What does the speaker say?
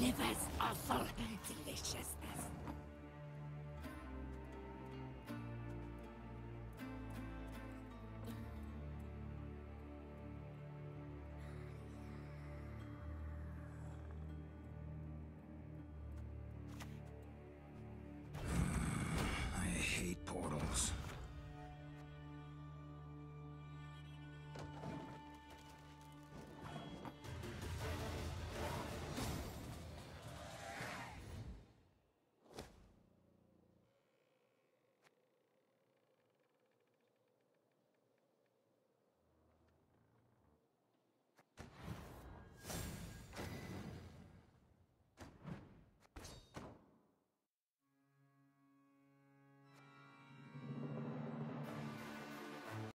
Liver's awful.